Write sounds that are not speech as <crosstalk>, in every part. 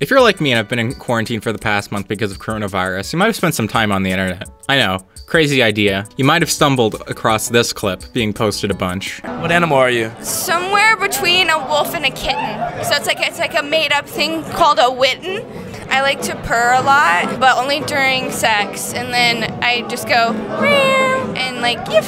If you're like me and have been in quarantine for the past month because of coronavirus, you might have spent some time on the internet. I know, crazy idea. You might have stumbled across this clip being posted a bunch. What animal are you? Somewhere between a wolf and a kitten. So it's like it's like a made up thing called a witten. I like to purr a lot, but only during sex. And then I just go meow and like yiff,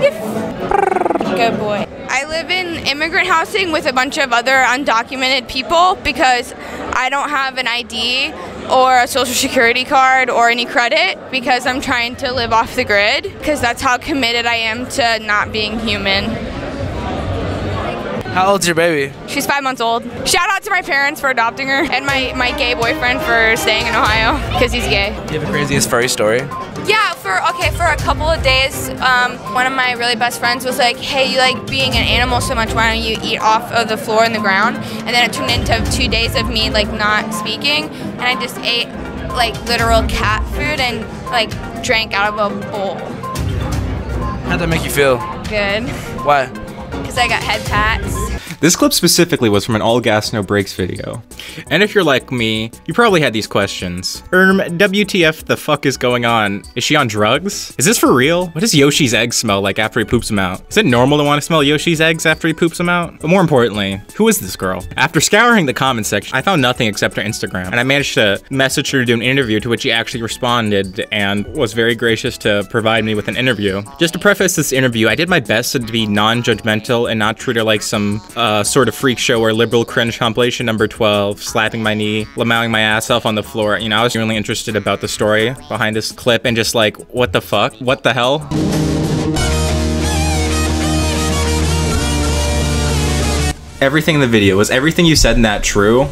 yiff. Good boy. I live in immigrant housing with a bunch of other undocumented people because I don't have an ID or a social security card or any credit because I'm trying to live off the grid because that's how committed I am to not being human. How old's your baby? She's five months old. Shout out to my parents for adopting her and my, my gay boyfriend for staying in Ohio because he's gay. Do you have a craziest furry story? Yeah, for okay, for a couple of days, um, one of my really best friends was like, "Hey, you like being an animal so much? Why don't you eat off of the floor and the ground?" And then it turned into two days of me like not speaking, and I just ate like literal cat food and like drank out of a bowl. How'd that make you feel? Good, Why? Because I got head pats. This clip specifically was from an all gas no brakes video. And if you're like me, you probably had these questions. Erm, WTF the fuck is going on? Is she on drugs? Is this for real? What does Yoshi's egg smell like after he poops them out? Is it normal to want to smell Yoshi's eggs after he poops them out? But more importantly, who is this girl? After scouring the comment section, I found nothing except her Instagram, and I managed to message her to do an interview to which she actually responded and was very gracious to provide me with an interview. Just to preface this interview, I did my best to be non-judgmental and not treat her like some uh, sort of freak show or liberal cringe compilation number 12, slapping my knee, lamowing my ass off on the floor. You know, I was really interested about the story behind this clip and just like, what the fuck? What the hell? Everything in the video, was everything you said in that true?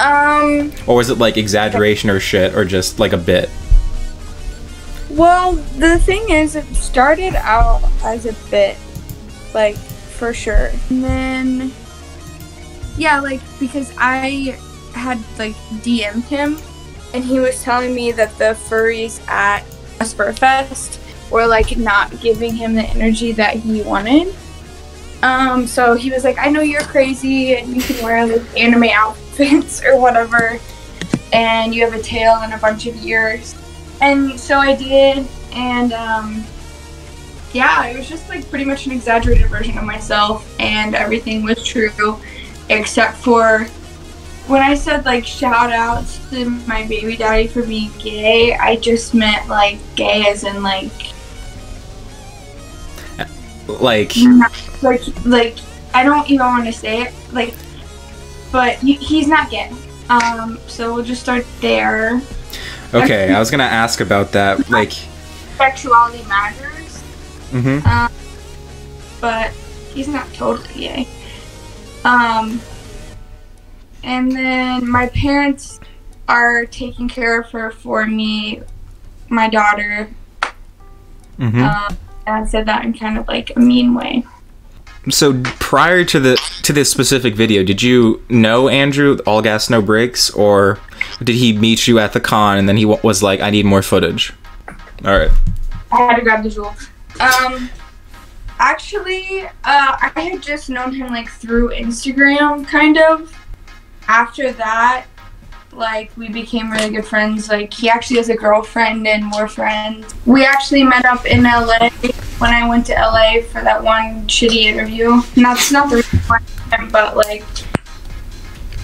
Um, Or was it like exaggeration or shit or just like a bit? well, the thing is, it started out as a bit, like, for sure. And then, yeah, like, because I had, like, DM'd him, and he was telling me that the furries at Spurfest were, like, not giving him the energy that he wanted. Um, so he was like, I know you're crazy, and you can wear, like, anime outfits <laughs> or whatever, and you have a tail and a bunch of ears. And so I did, and um, yeah, it was just like pretty much an exaggerated version of myself, and everything was true, except for when I said like shout outs to my baby daddy for being gay, I just meant like gay as in like Like, <laughs> like like I don't even want to say it like, but he, he's not gay. Um, so we'll just start there. okay, I was gonna ask about that. Like, Sexuality matters. Mm-hmm. Um, but he's not totally gay. Um, and then my parents are taking care of her for me, my daughter. Mm-hmm. Um, and I said that in kind of like a mean way. So prior to the to this specific video, did you know Andrew all gas no brakes, or did he meet you at the con and then he w- was like, "I need more footage"? All right. I had to grab the jewel. Um, actually, uh, I had just known him like through Instagram, kind of. After that, like we became really good friends. Like he actually has a girlfriend and we're friends. We actually met up in LA when I went to LA for that one shitty interview. And that's not the reason why but like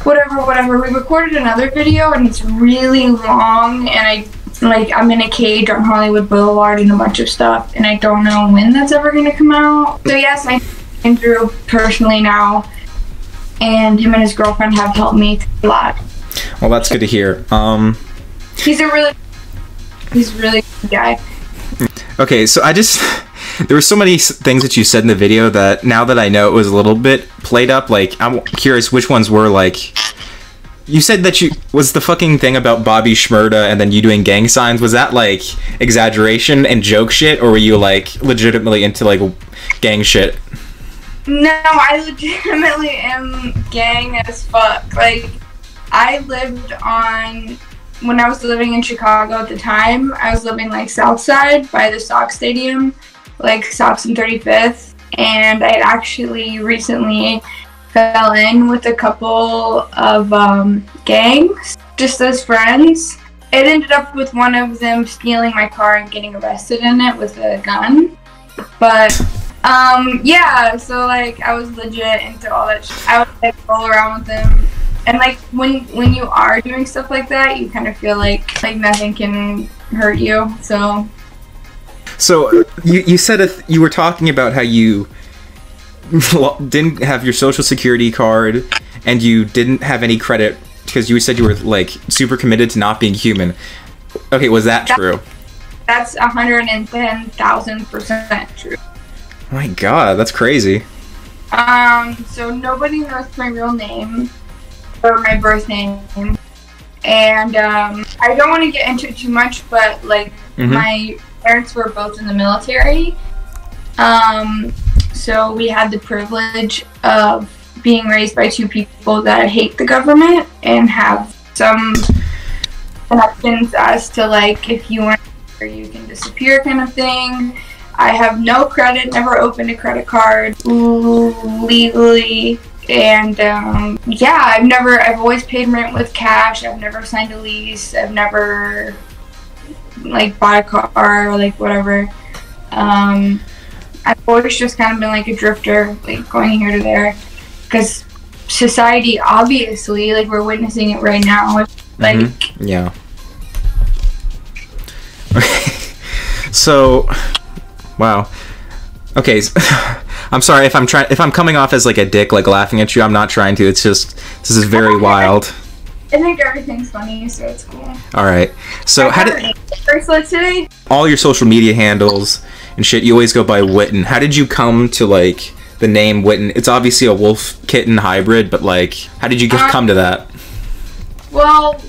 whatever, whatever. We recorded another video and it's really long and I like I'm in a cage on Hollywood Boulevard and a bunch of stuff and I don't know when that's ever gonna come out. So yes, I Andrew personally now and him and his girlfriend have helped me a lot. Well, that's good to hear. Um. He's a really he's a really good guy. Okay, so I just <laughs> there were so many things that you said in the video that now that I know it was a little bit played up. Like I'm curious which ones were like. You said that you was the fucking thing about Bobby Shmurda and then you doing gang signs. Was that like exaggeration and joke shit, or were you like legitimately into like gang shit? No, I legitimately am gang as fuck. Like, I lived on, when I was living in Chicago at the time, I was living like South Side by the Sox Stadium, like Sox and 35th. And I had actually recently fell in with a couple of um, gangs just as friends. It ended up with one of them stealing my car and getting arrested in it with a gun. But um, yeah, so like I was legit into all that. Sh- I would like roll around with them, and like when when you are doing stuff like that, you kind of feel like like nothing can hurt you. So So you you said th- you were talking about how you <laughs> didn't have your social security card and you didn't have any credit because you said you were like super committed to not being human. Okay, was that true? that's hundred and ten thousand percent true. My God, that's crazy. Um, so nobody knows my real name or my birth name. And um, I don't want to get into it too much, but like Mhm. my parents were both in the military. Um, so we had the privilege of being raised by two people that hate the government and have some connections as to like if you want you can disappear kind of thing. I have no credit, never opened a credit card legally. And um, yeah, I've never, I've always paid rent with cash. I've never signed a lease. I've never like bought a car or like whatever. Um, I've always just kind of been like a drifter, like going here to there. Because society, obviously, like we're witnessing it right now. Like, Mhm. Yeah. <laughs> so, wow. Okay, <laughs> I'm sorry if I'm trying if I'm coming off as like a dick, like laughing at you. I'm not trying to. It's just this is very <laughs> wild. I think everything's funny, so it's cool. All right. So how did bracelet today? all your social media handles and shit? You always go by Witten. How did you come to like the name Witten? It's obviously a wolf kitten hybrid, but like, how did you get, Um, come to that? Well,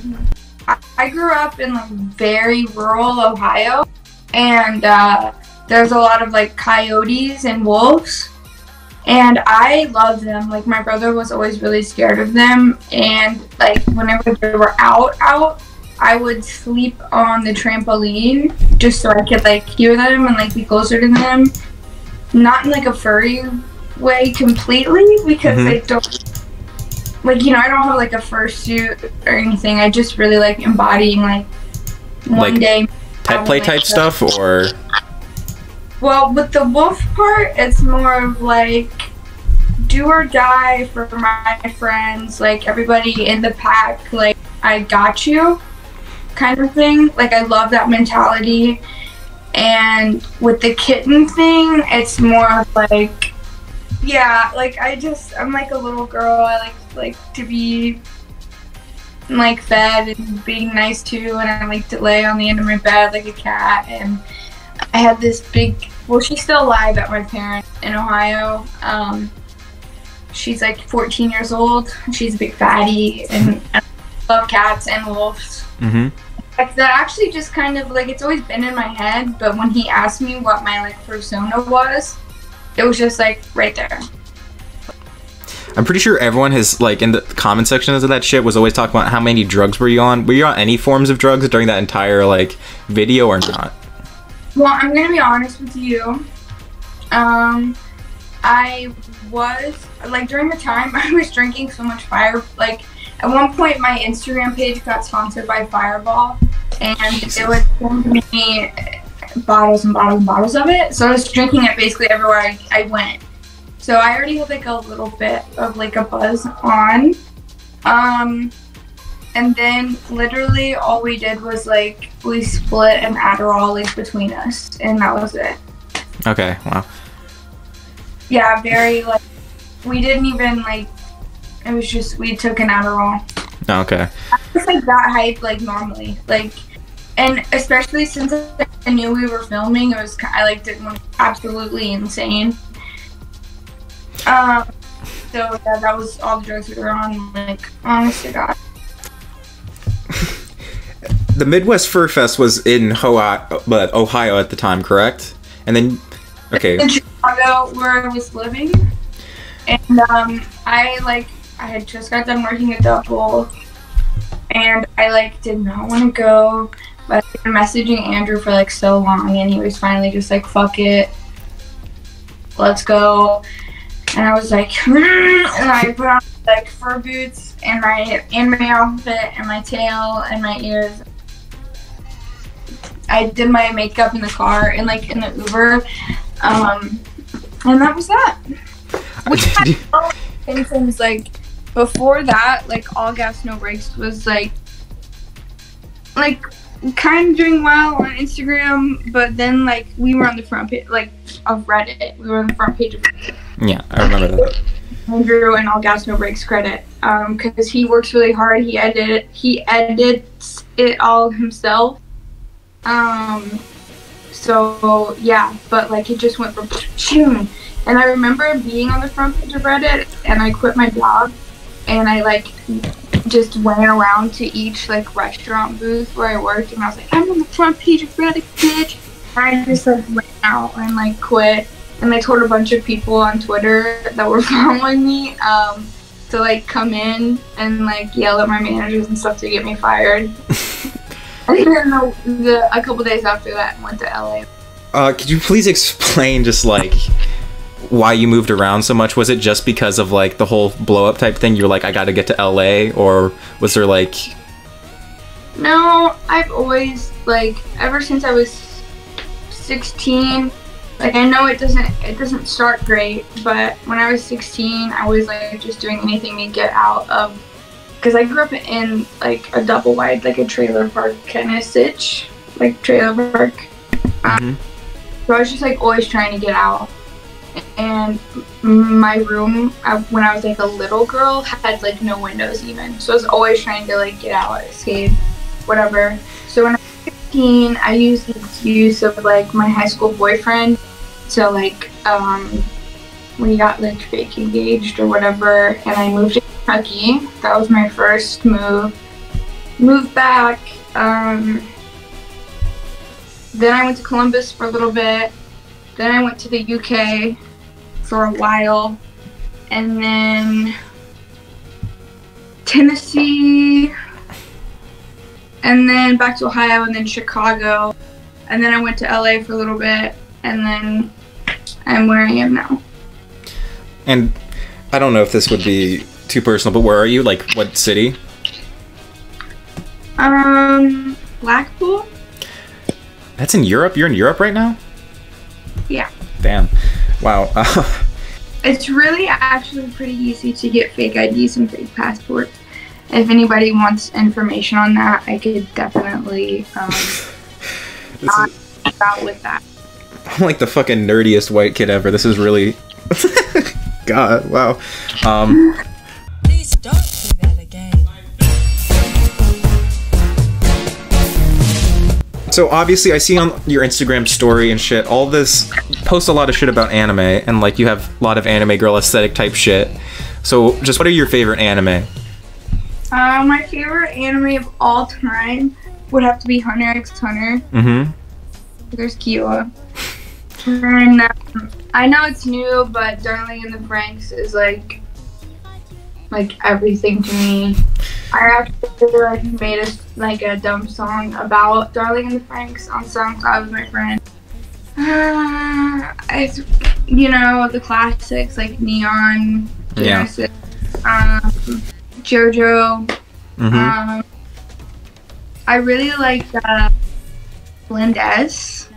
I, I grew up in like very rural Ohio, and uh, there's a lot of like coyotes and wolves, and I love them. Like my brother was always really scared of them, and like whenever they were out, out, I would sleep on the trampoline just so I could like hear them and like be closer to them. Not in like a furry way completely because Mhm. I don't like you know I don't have like a fursuit or anything. I just really like embodying like one Like, day. Type play type stuff or Well, with the wolf part, it's more of like do or die for my friends, like everybody in the pack, like I got you kind of thing. Like I love that mentality. And with the kitten thing, it's more of like yeah, like I just I'm like a little girl. I like like to be like fed and being nice to and I like to lay on the end of my bed like a cat and I had this big well she's still alive at my parents in Ohio. Um she's like 14 years old. She's a big fatty and I love cats and wolves. mm-hmm. Like that actually just kind of like it's always been in my head, but when he asked me what my like persona was, it was just like right there. I'm pretty sure everyone has like in the comment sections of that shit was always talking about how many drugs were you on? Were you on any forms of drugs during that entire like video or not? Well, I'm gonna be honest with you. Um, I was like during the time <laughs> I was drinking so much fire. Like at one point, my Instagram page got sponsored by Fireball, and it would send me bottles and bottles and bottles of it. So I was drinking it basically everywhere I, I went. So I already had like a little bit of like a buzz on. Um, and then literally all we did was like we split an Adderall like between us, and that was it. Okay, wow. Yeah, very like we didn't even like. It was just we took an Adderall. Oh, Okay. It's like that hype like normally like, and especially since I knew we were filming, it was I like didn't want absolutely insane. Um. So yeah, that was all the drugs we were on. Like, honest to God. <laughs> The Midwest Fur Fest was in Ohio, but Ohio at the time, correct? And then, okay, in Chicago where I was living. And um, I like I had just got done working a double, and I like did not want to go. But I've been messaging Andrew for like so long, and he was finally just like, "Fuck it, let's go." and I was like, <laughs> and I put on like fur boots and my anime outfit and my tail and my ears. I did my makeup in the car and like in the Uber, um, and that was that. <laughs> Which had and things like before that, like all gas no brakes was like like kind of doing well on Instagram, but then like we were on the front page like of Reddit. We were on the front page of Reddit. yeah, I remember that. Andrew and all gas no brakes credit because he works really hard. He edit he edits it all himself. Um, so yeah, but like it just went from and I remember being on the front page of Reddit, and I quit my job, and I like just went around to each like restaurant booth where I worked, and I was like, I'm on the front page of Reddit, bitch. And I just like went out and like quit, and I told a bunch of people on Twitter that were <laughs> following me um, to like come in and like yell at my managers and stuff to get me fired. <laughs> <laughs> and then the, the, a couple days after that, I went to LA. Uh, could you please explain just like why you moved around so much? Was it just because of like the whole blow up type thing? You're like, I got to get to LA, or was there like, No, I've always like ever since I was 16. Like I know it doesn't it doesn't start great, but when I was 16, I was like just doing anything to get out of because I grew up in like a double wide, like a trailer park kind of sitch, like trailer park. Um, so I was just like always trying to get out. And my room, I, when I was like a little girl, had like no windows even. So I was always trying to like get out, escape, whatever. So when I was 15, I used the excuse of like my high school boyfriend to like, um, we got like fake engaged or whatever, and I moved to Kentucky. That was my first move. Moved back. Um, then I went to Columbus for a little bit. Then I went to the UK for a while. And then Tennessee. And then back to Ohio and then Chicago. And then I went to LA for a little bit. And then I'm where I am now. and I don't know if this would be too personal, but where are you? Like, what city? Um, Blackpool? That's in Europe. You're in Europe right now. Yeah. Damn. Wow. <laughs> It's really actually pretty easy to get fake IDs and fake passports. If anybody wants information on that, I could definitely um, <laughs> not out with that. I'm like the fucking nerdiest white kid ever. This is really. <laughs> God, wow. Um, so obviously, I see on your Instagram story and shit, all this post a lot of shit about anime, and like you have a lot of anime girl aesthetic type shit. So, just what are your favorite anime? Uh, my favorite anime of all time would have to be Hunter x Hunter. Mm-hmm. There's Killua. And um, I know it's new, but Darling in the Franxx is like like everything to me. I actually like made a like a dumb song about Darling in the Franxx on SoundCloud with my friend. Uh, <sighs> it's you know the classics like Neon, Yeah. Genesis, um, JoJo. Mm-hmm. Um, I really like uh, Blend S.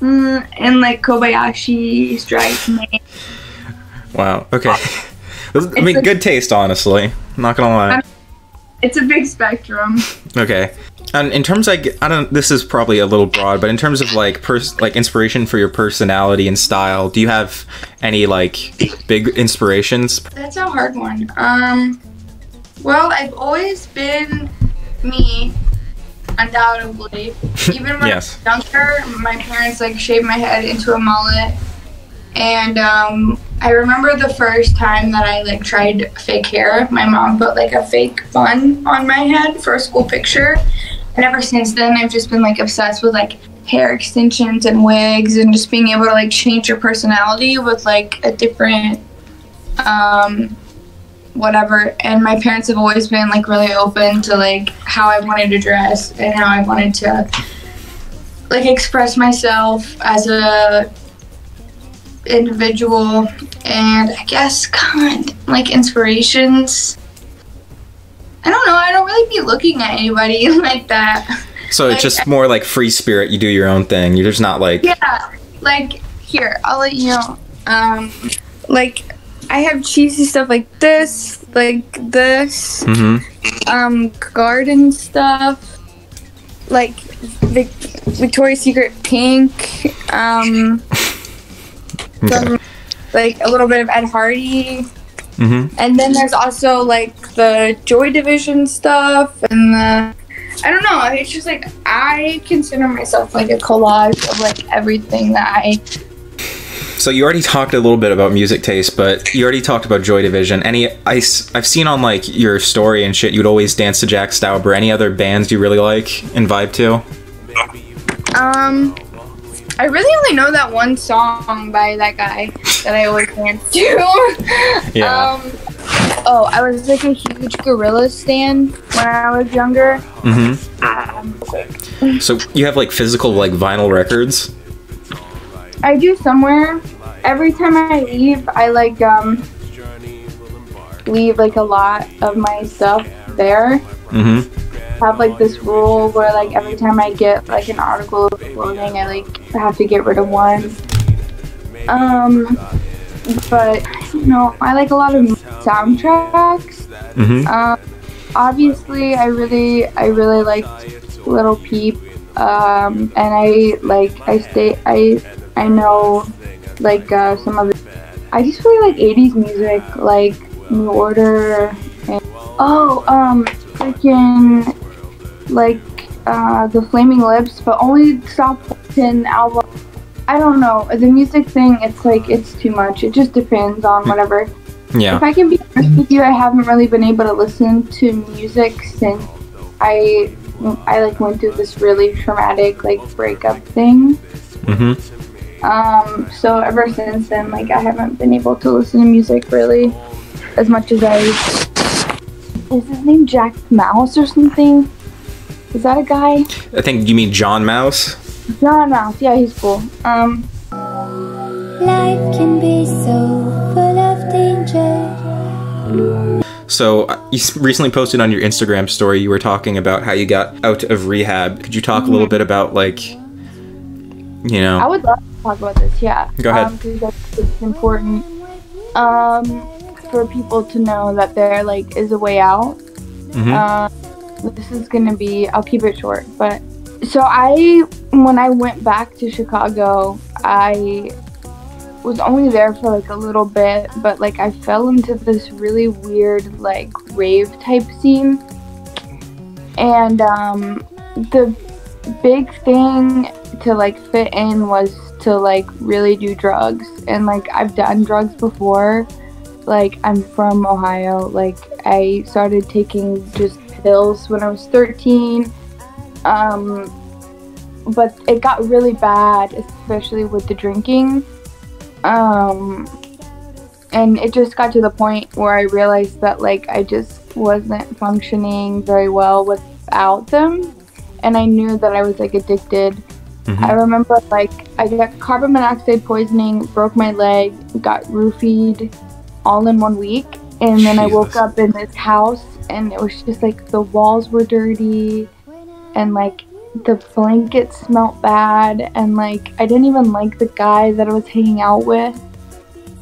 Mm, and like Kobayashi Strike Me. Wow. Okay. <laughs> I mean, like- good taste, honestly. Not gonna lie. I'm- It's a big spectrum. Okay. And in terms like I don't this is probably a little broad, but in terms of like pers- like inspiration for your personality and style, do you have any like big inspirations? That's a hard one. Um, well, I've always been me, undoubtedly. <laughs> Even when Yes. I was younger, my parents like shaved my head into a mullet, and um, I remember the first time that I like tried fake hair. My mom put like a fake bun on my head for a school picture, and ever since then, I've just been like obsessed with like hair extensions and wigs and just being able to like change your personality with like a different um whatever and my parents have always been like really open to like how i wanted to dress and how i wanted to like express myself as a individual, and I guess kind like inspirations. I don't know. I don't really be looking at anybody <laughs> like that. So it's just more like free spirit. You do your own thing. You're just not like. Yeah, like here, I'll let you know. Um, like I have cheesy stuff like this, like this, hmm um, garden stuff, like Vic- Victoria's Secret pink, um, <laughs> Okay. some, like a little bit of Ed Hardy, hmm and then there's also like the Joy Division stuff and the. I don't know. It's just like I consider myself like a collage of like everything that I So you already talked a little bit about music taste, but you already talked about Joy Division. Any I, have seen on like your story and shit, you'd always dance to Jack Stauber. Any other bands you really like and vibe to? Um, I really only know that one song by that guy that I always dance to. <laughs> Yeah. Um, oh, I was like a huge Gorillaz stan when I was younger. Mm-hmm. Um, So you have like physical like vinyl records. I do somewhere. Every time I leave, I like um leave like a lot of my stuff there. hmm have like this rule where like every time I get like an article of clothing, I like have to get rid of one. Um, but you know, I like a lot of soundtracks. hmm Um, obviously, I really, I really liked Lil Peep. Um, and I like, I stay, I, I know, like uh, some of the. I just really like '80s music, like New Order. And, oh, um, freaking, like uh, the Flaming Lips, but only Stop Ten album. I don't know. The music thing, it's like it's too much. It just depends on whatever. Yeah. If I can be honest with you, I haven't really been able to listen to music since I I like went through this really traumatic like breakup thing. Mm-hmm. Um, so ever since then, like I haven't been able to listen to music really as much as I. Is his name Jack Mouse or something? Is that a guy? I think you mean John Maus. John Maus. Yeah, he's cool. Um, Life can be so full of danger. So uh, you recently posted on your Instagram story. You were talking about how you got out of rehab. Could you talk a little bit about like, you know? I would love to talk about this. Yeah. Go ahead. Um, 'cause that's- it's important. Um, for people to know that there like is a way out. Mhm. Uh, this is gonna be. I'll keep it short, but so I when I went back to Chicago, I was only there for like a little bit, but like I fell into this really weird like rave type scene, and um, the big thing to like fit in was to like really do drugs. And like I've done drugs before. Like I'm from Ohio. Like I started taking just pills when I was 13 um but it got really bad especially with the drinking um and it just got to the point where I realized that like I just wasn't functioning very well without them and I knew that I was like addicted Mhm. I remember like I got carbon monoxide poisoning, broke my leg, got roofied all in one week. And then I woke up in this house and it was just like the walls were dirty and like the blankets smelled bad and like I didn't even like the guy that I was hanging out with.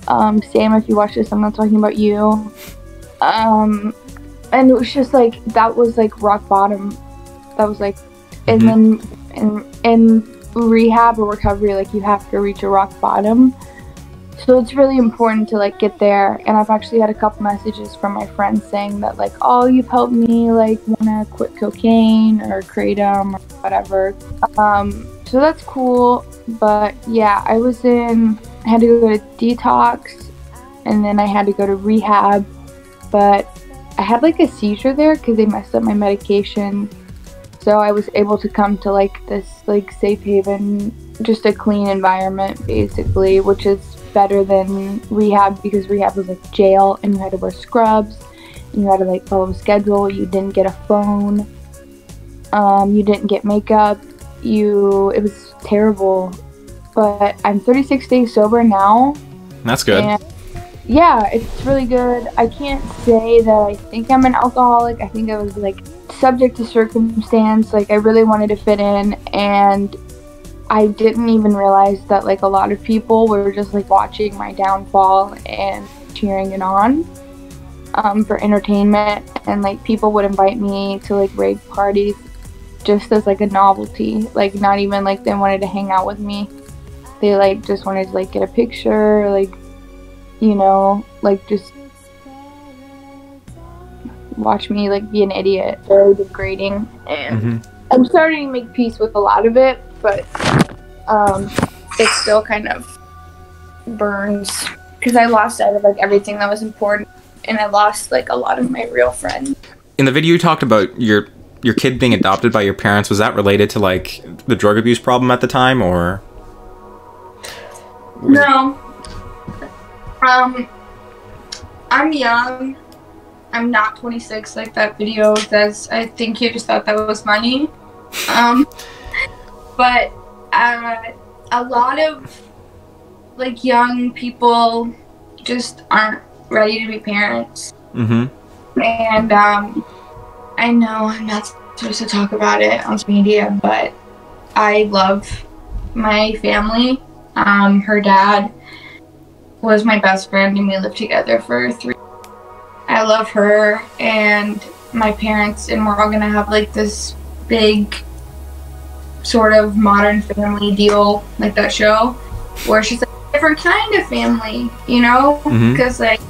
Um, Sam, if you watch this, I'm not talking about you. Um, and it was just like that was like rock bottom. That was like, and Mhm. then in in rehab or recovery, like you have to reach a rock bottom. So it's really important to like get there. And I've actually had a couple messages from my friends saying that like, oh, you've helped me like wanna quit cocaine or kratom or whatever. Um, so that's cool. But yeah, I was in. I had to go to detox, and then I had to go to rehab. But I had like a seizure there because they messed up my medication. So I was able to come to like this like safe haven, just a clean environment basically, which is better than rehab because rehab was like jail and you had to wear scrubs and you had to like follow a schedule. You didn't get a phone. Um, you didn't get makeup. You it was terrible. but I'm 36 days sober now. That's good. And yeah, it's really good. I can't say that I think I'm an alcoholic. I think I was like subject to circumstance. Like I really wanted to fit in and I didn't even realize that like a lot of people were just like watching my downfall and cheering it on um, for entertainment. And like people would invite me to like rave parties just as like a novelty. Like not even like they wanted to hang out with me. They like just wanted to like get a picture like you know like just watch me like be an idiot very degrading. And Mhm. i'm starting to make peace with a lot of it but um it still kind of burns because i lost out of like everything that was important and i lost like a lot of my real friends In the video, you talked about your your kid being adopted by your parents. Was that related to like the drug abuse problem at the time, or? No. Um, I'm young. I'm not 26 like that video says. I think you just thought that was funny. Um, <laughs> but uh, a lot of like young people just aren't ready to be parents. Mm-hmm. And um, I know I'm not supposed to talk about it on media, but I love my family. Um, her dad was my best friend, and we lived together for three. I love her and my parents, and we're all gonna have like this big, sort of modern family deal, like that show, where she's like a different kind of family, you know? Mhm. Because like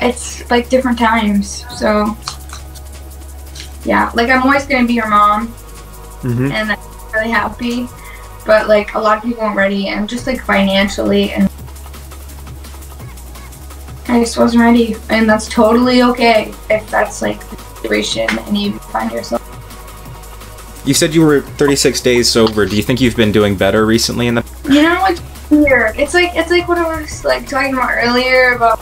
it's like different times. So yeah, like I'm always gonna be your mom, Mm-hmm. and I'm really happy. But like a lot of people aren't ready, and just like financially, and I just wasn't ready, and that's totally okay if that's like the situation and you find yourself. You said you were 36 days sober. Do you think you've been doing better recently in the? You know what's weird? It's like it's like what I was like talking about earlier about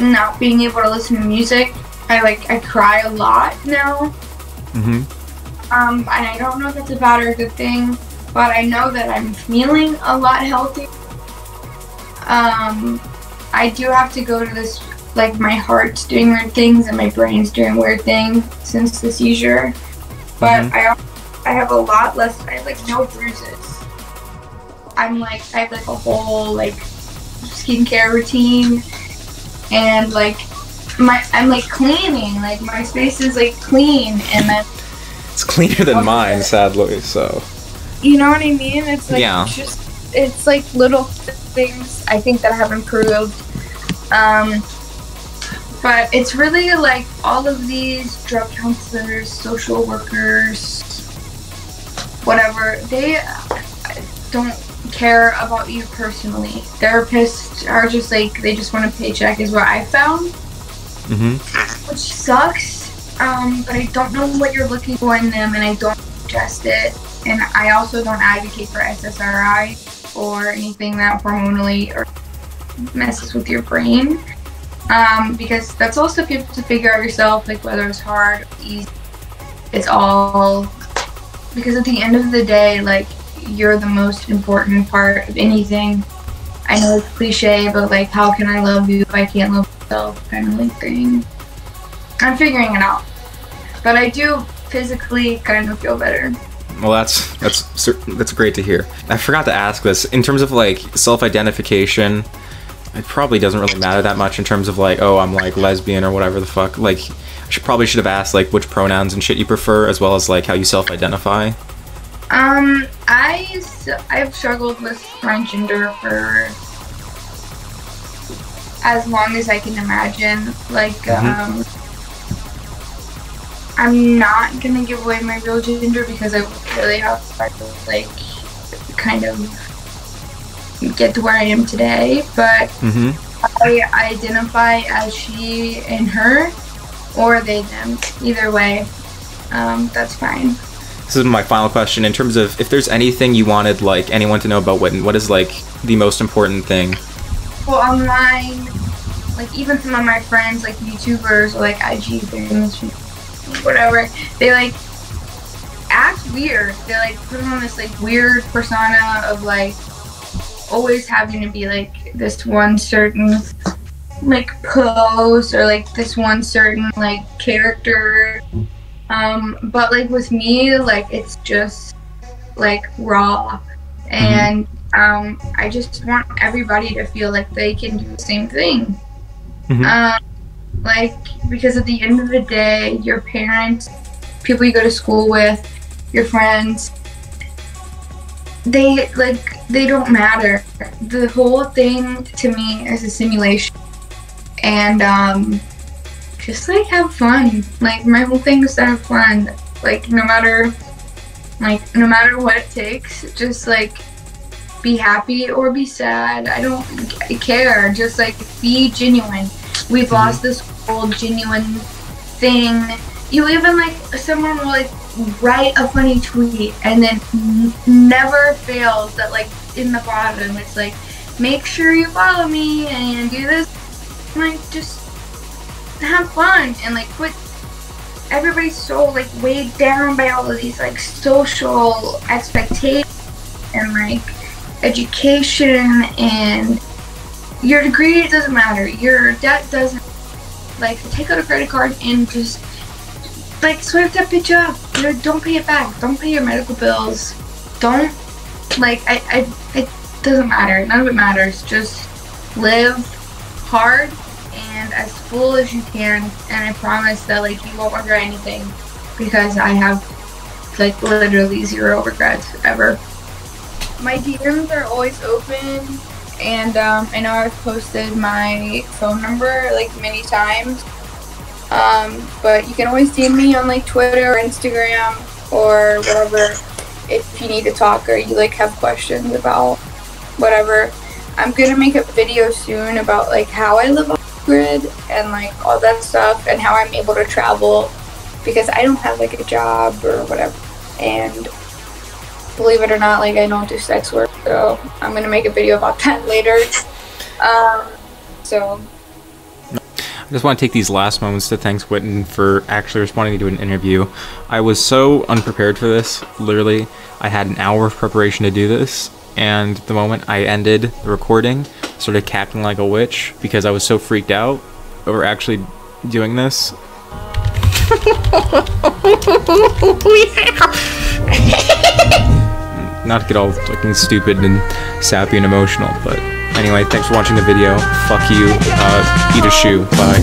not being able to listen to music. I like I cry a lot now. Mm-hmm. Um, and I don't know if that's a bad or a good thing, but I know that I'm feeling a lot healthier. Um, I do have to go to this, like my heart's doing weird things and my brain's doing weird things since the seizure. But Mhm. I, al- I have a lot less. I have like no bruises. I'm like I have like a whole like skincare routine, and like my I'm like cleaning. Like my space is like clean, and then It's cleaner than mine, sadly. So. You know what I mean? It's like Yeah. just it's like little things I think that have improved. Um but it's really like all of these drug counselors, social workers, whatever, they don't care about you personally. Therapists are just like they just want a paycheck is what I found Mm-hmm. which sucks. Um, but I don't know what you're looking for in them, and I don't suggest it. And I also don't advocate for SSRI or anything that hormonally or messes with your brain, um, because that's all stuff you have to figure out yourself, like whether it's hard, easy. It's all because at the end of the day, like you're the most important part of anything. I know it's cliche, but like, how can I love you if I can't love myself? Kind of like thing. I'm figuring it out, but I do physically kind of feel better. Well, that's that's that's great to hear. I forgot to ask this in terms of like self-identification. It probably doesn't really matter that much in terms of like, oh, I'm like lesbian or whatever the fuck. Like, should probably should have asked like which pronouns and shit you prefer, as well as like how you self-identify. Um, I I've struggled with my gender for as long as I can imagine. Like, Mhm. um, I'm not gonna give away my real gender because I really have to like kind of get to where I am today. But Mm-hmm. I identify as she and her, or they them. Either way, um, that's fine. This is my final question. In terms of if there's anything you wanted like anyone to know about Witten, what is like the most important thing? Well, online, like even some of my friends, like YouTubers or like IG famous, whatever, they like act weird. They like put on this like weird persona of like always having to be like this one certain like pose or like this one certain like character. Um, but like with me, like it's just like raw, and um, I just want everybody to feel like they can do the same thing. Mhm. Um, like because at the end of the day, your parents, people you go to school with, your friends, they like they don't matter. The whole thing to me is a simulation, and um, just like have fun. Like my whole thing is to have fun. Like no matter, like no matter what it takes, just like be happy or be sad. I don't care. Just like be genuine. We've lost this whole genuine thing. You even like someone will like write a funny tweet and then n- never fails that like in the bottom it's like make sure you follow me and do this. Like just have fun and like quit. Everybody's so like weighed down by all of these like social expectations and like education and your degree doesn't matter. Your debt doesn't like take out a credit card and just like swipe that bitch up. You know, don't pay it back. Don't pay your medical bills. Don't like I, I it doesn't matter. None of it matters. Just live hard as full as you can and I promise that like you won't regret anything because I have like literally zero regrets ever. My DMs are always open and um, I know I've posted my phone number like many times. Um, but you can always DM me on like Twitter or Instagram or whatever if you need to talk or you like have questions about whatever. I'm gonna make a video soon about like how I live grid and like all that stuff and how I'm able to travel because I don't have like a job or whatever. And believe it or not, like I don't do sex work, so I'm gonna make a video about <laughs> that later. Um, so I just want to take these last moments to thank Witten for actually responding to an interview. I was so unprepared for this. Literally, I had an hour of preparation to do this, and the moment I ended the recording, started cackling like a witch because I was so freaked out over actually doing this. <laughs> Not to get all fucking stupid and sappy and emotional, but anyway, thanks for watching the video. Fuck you. Uh, eat a shoe. Bye.